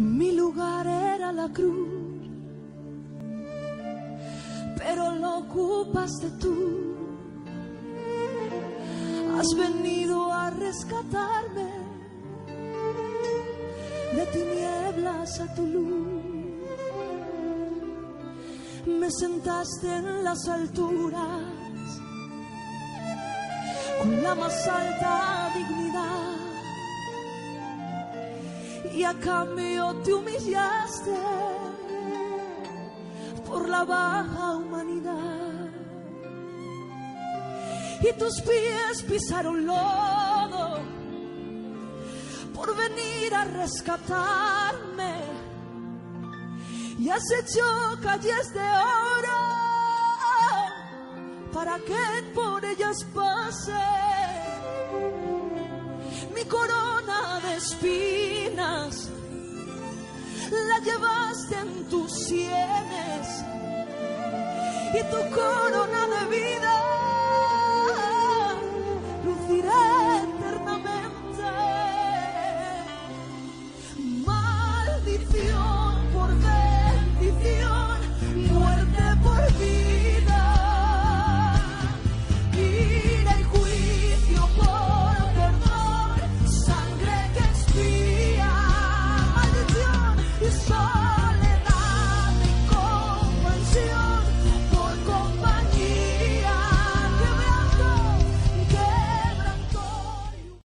Mi lugar era la cruz, pero lo ocupaste tú. Has venido a rescatarme de tinieblas a tu luz. Me sentaste en las alturas con la más alta dignidad y a cambio te humillaste por la baja humanidad. Y tus pies pisaron lodo por venir a rescatarme. Y has hecho calles de oro para que por ellas pase mi corona de espinas. La llevaste en tus sienes y tu vida